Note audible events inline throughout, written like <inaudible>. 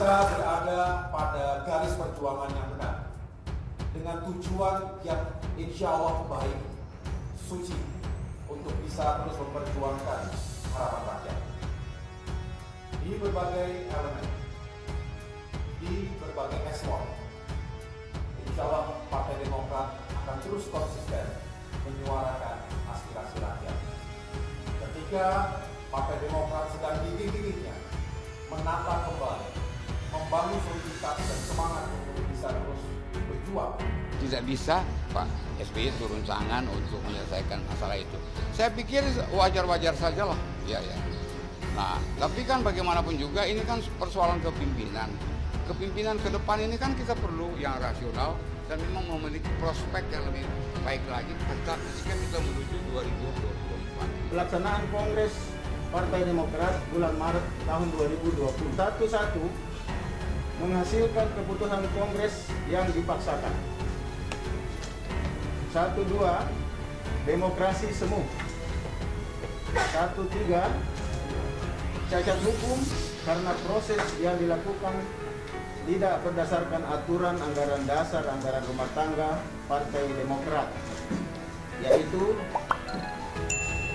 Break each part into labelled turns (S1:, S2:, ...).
S1: Kita berada pada garis perjuangan yang benar dengan tujuan yang insya Allah baik, suci untuk bisa terus memperjuangkan harapan rakyat di berbagai elemen, di berbagai ekspor. Insya Allah Partai Demokrat akan terus konsisten menyuarakan aspirasi rakyat. Ketika Partai Demokrat sedang gigih-gigihnya menata kembali, membangun soliditas dan semangat untuk bisa terus berjuang
S2: tidak bisa Pak SBY turun tangan untuk menyelesaikan masalah itu. Saya pikir wajar-wajar saja lah, ya ya. Nah, tapi kan bagaimanapun juga ini kan persoalan kepimpinan. Kepimpinan ke depan ini kan kita perlu yang rasional dan memang memiliki prospek yang lebih baik lagi ketika kita menuju 2024.
S3: Pelaksanaan Kongres Partai Demokrat bulan Maret tahun 2021 menghasilkan keputusan Kongres yang dipaksakan. Satu dua, demokrasi semu. Satu tiga, cacat hukum karena proses yang dilakukan tidak berdasarkan aturan anggaran dasar anggaran rumah tangga Partai Demokrat, yaitu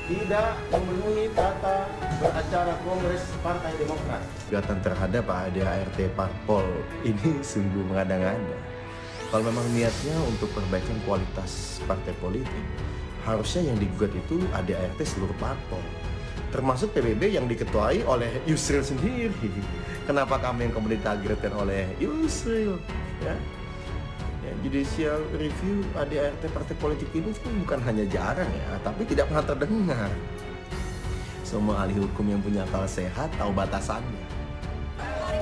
S3: tidak memenuhi tata beracara Kongres Partai Demokrat.
S4: Gugatan terhadap ADART Parpol ini <laughs> sungguh mengada-ngada. Kalau memang niatnya untuk perbaikan kualitas partai politik, harusnya yang digugat itu ADART seluruh parpol. Termasuk PBB yang diketuai oleh Yusril sendiri. <laughs> Kenapa kami yang kemudian ditargetkan oleh Yusril? Ya, judicial review ADART partai politik ini kan bukan hanya jarang ya, tapi tidak pernah terdengar. Semua ahli hukum yang punya akal sehat tahu batasannya.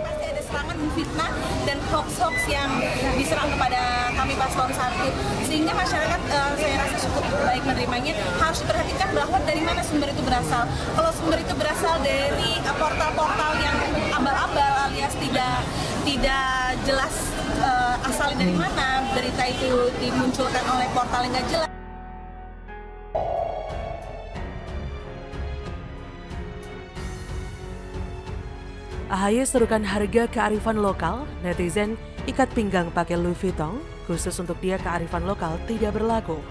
S5: Pasti ada serangan fitnah dan hoax-hoax yang diserang kepada kami paslon satu sehingga masyarakat uh, saya rasa cukup baik menerimanya harus diperhatikan bahwa dari mana sumber itu berasal kalau sumber itu berasal dari uh, portal-portal yang abal-abal alias tidak tidak jelas asalnya dari mana berita itu dimunculkan oleh portal yang nggak jelas
S6: AHY serukan harga kearifan lokal, netizen ikat pinggang pakai Louis Vuitton, khusus untuk dia kearifan lokal tidak berlaku.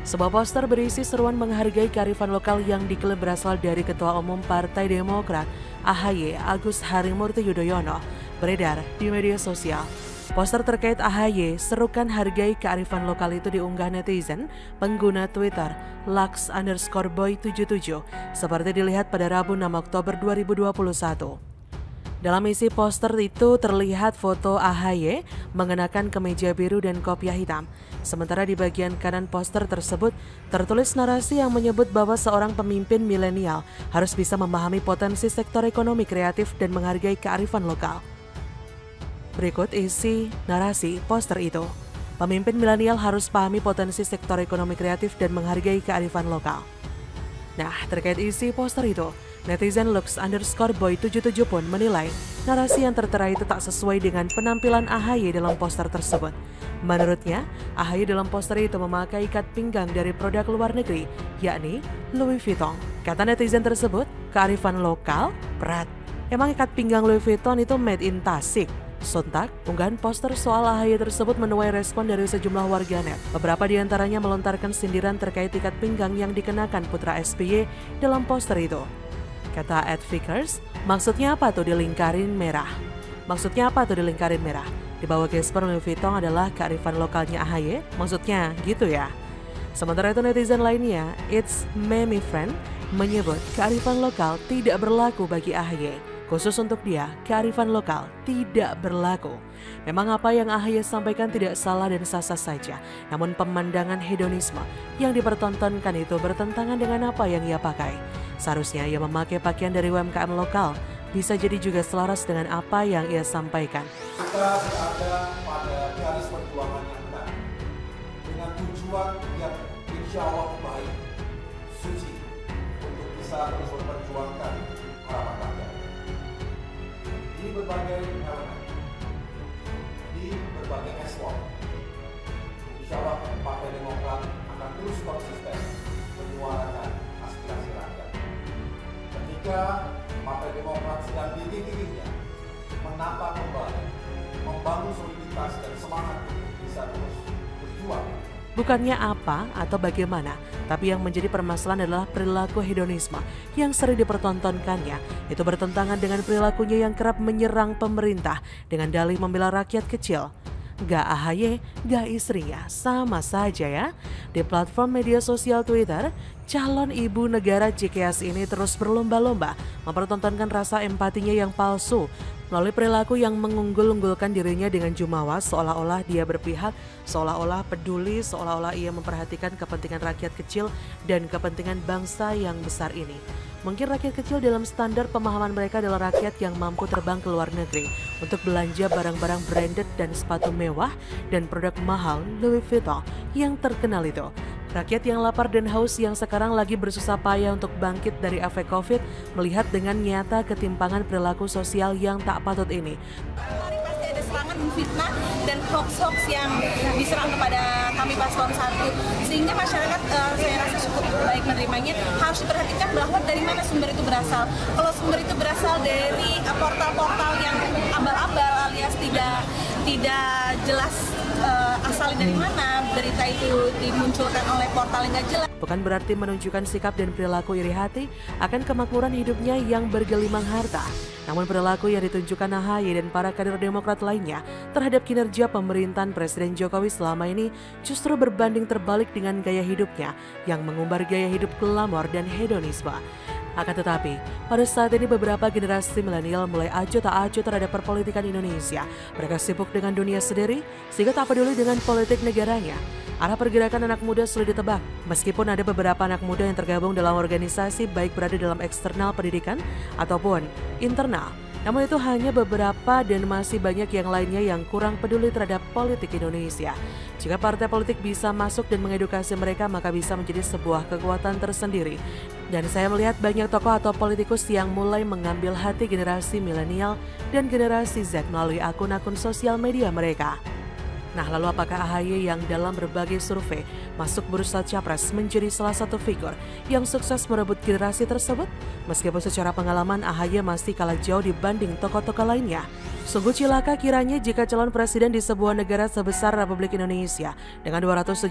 S6: Sebuah poster berisi seruan menghargai kearifan lokal yang diklaim berasal dari Ketua Umum Partai Demokrat AHY Agus Harimurti Yudhoyono beredar di media sosial. Poster terkait AHY serukan hargai kearifan lokal itu diunggah netizen pengguna Twitter Lux underscore boy 77 seperti dilihat pada Rabu 6 Oktober 2021. Dalam isi poster itu terlihat foto AHY mengenakan kemeja biru dan kopiah hitam. Sementara di bagian kanan poster tersebut tertulis narasi yang menyebut bahwa seorang pemimpin milenial harus bisa memahami potensi sektor ekonomi kreatif dan menghargai kearifan lokal. Berikut isi narasi poster itu. Pemimpin milenial harus pahami potensi sektor ekonomi kreatif dan menghargai kearifan lokal. Nah, terkait isi poster itu, netizen Lux underscore boy 77 pun menilai narasi yang tertera itu tak sesuai dengan penampilan AHY dalam poster tersebut. Menurutnya, AHY dalam poster itu memakai ikat pinggang dari produk luar negeri, yakni Louis Vuitton. Kata netizen tersebut, kearifan lokal berat. Emang ikat pinggang Louis Vuitton itu made in Tasik? Sontak, unggahan poster soal AHY tersebut menuai respon dari sejumlah warganet. Beberapa di antaranya melontarkan sindiran terkait ikat pinggang yang dikenakan putra SBY dalam poster itu. Kata Ed Vickers, maksudnya apa tuh dilingkarin merah? Maksudnya apa tuh dilingkarin merah? Di bawah Gasper Louis Vuitton adalah kearifan lokalnya AHY? Maksudnya gitu ya? Sementara itu netizen lainnya, It's Meme Friend, menyebut kearifan lokal tidak berlaku bagi AHY. Khusus untuk dia, kearifan lokal tidak berlaku. Memang apa yang AHY sampaikan tidak salah dan sah-sah saja, namun pemandangan hedonisme yang dipertontonkan itu bertentangan dengan apa yang ia pakai. Seharusnya ia memakai pakaian dari UMKM lokal, bisa jadi juga selaras dengan apa yang ia sampaikan.
S1: Kita berada pada garis perjuangan yang benar dengan tujuan yang insya Allah baik, suci untuk bisa terus memperjuangkan harapan rakyat di berbagai elemen, di berbagai ekspor. Insya Allah Partai Demokrat akan terus konsisten menyuarakan aspirasi rakyat. Ketika Partai Demokrat sedang gigih-gigihnya menata kembali, membangun soliditas dan semangat bisa terus berjuang
S6: Bukannya apa atau bagaimana, tapi yang menjadi permasalahan adalah perilaku hedonisme yang sering dipertontonkannya. Itu bertentangan dengan perilakunya yang kerap menyerang pemerintah dengan dalih membela rakyat kecil. Gak AHY, gak istrinya, sama saja ya. Di platform media sosial Twitter, calon ibu negara CKS ini terus berlomba-lomba mempertontonkan rasa empatinya yang palsu melalui perilaku yang mengunggul-unggulkan dirinya dengan jumawa seolah-olah dia berpihak, seolah-olah peduli, seolah-olah ia memperhatikan kepentingan rakyat kecil dan kepentingan bangsa yang besar ini. Mungkin rakyat kecil dalam standar pemahaman mereka adalah rakyat yang mampu terbang ke luar negeri untuk belanja barang-barang branded dan sepatu mewah dan produk mahal Louis Vuitton yang terkenal itu. Rakyat yang lapar dan haus yang sekarang lagi bersusah payah untuk bangkit dari efek COVID melihat dengan nyata ketimpangan perilaku sosial yang tak patut ini.
S5: Hari pasti ada serangan fitnah dan hoax-hoax yang diserang kepada kami paslon satu. Sehingga masyarakat uh, saya rasa cukup baik menerimanya. Harus diperhatikan bahwa dari mana sumber itu berasal. Kalau sumber itu berasal dari uh, portal-portal yang abal-abal alias tidak tidak jelas uh, asalnya dari mana berita itu dimunculkan oleh portal yang jelas.
S6: Bukan berarti menunjukkan sikap dan perilaku iri hati akan kemakmuran hidupnya yang bergelimang harta. Namun perilaku yang ditunjukkan AHY dan para kader Demokrat lainnya terhadap kinerja pemerintahan Presiden Jokowi selama ini justru berbanding terbalik dengan gaya hidupnya yang mengumbar gaya hidup glamor dan hedonisme. Akan tetapi, pada saat ini beberapa generasi milenial mulai acuh tak acuh terhadap perpolitikan Indonesia. Mereka sibuk dengan dunia sendiri, sehingga tak peduli dengan politik negaranya. Arah pergerakan anak muda sulit ditebak, meskipun ada beberapa anak muda yang tergabung dalam organisasi baik berada dalam eksternal pendidikan ataupun internal. Namun itu hanya beberapa dan masih banyak yang lainnya yang kurang peduli terhadap politik Indonesia. Jika partai politik bisa masuk dan mengedukasi mereka, maka bisa menjadi sebuah kekuatan tersendiri. Dan saya melihat banyak tokoh atau politikus yang mulai mengambil hati generasi milenial dan generasi Z melalui akun-akun sosial media mereka. Nah, lalu apakah AHY yang dalam berbagai survei masuk bursa capres menjadi salah satu figur yang sukses merebut generasi tersebut? Meskipun secara pengalaman AHY masih kalah jauh dibanding tokoh-tokoh lainnya. Sungguh cilaka kiranya jika calon presiden di sebuah negara sebesar Republik Indonesia dengan 277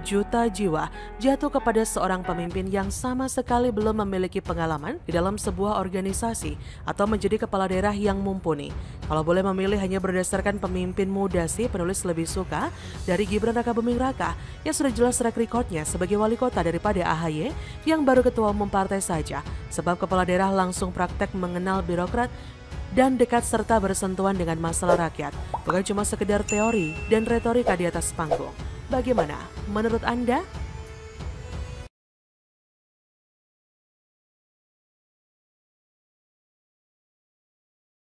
S6: juta jiwa jatuh kepada seorang pemimpin yang sama sekali belum memiliki pengalaman di dalam sebuah organisasi atau menjadi kepala daerah yang mumpuni. Kalau boleh memilih hanya berdasarkan pemimpin muda sih penulis lebih suka dari Gibran Raka Buming Raka yang sudah jelas track recordnya sebagai wali kota daripada AHY yang baru ketua umum partai saja. Sebab kepala daerah langsung praktek mengenal birokrat dan dekat serta bersentuhan dengan masalah rakyat, bukan cuma sekedar teori dan retorika di atas panggung. Bagaimana menurut Anda?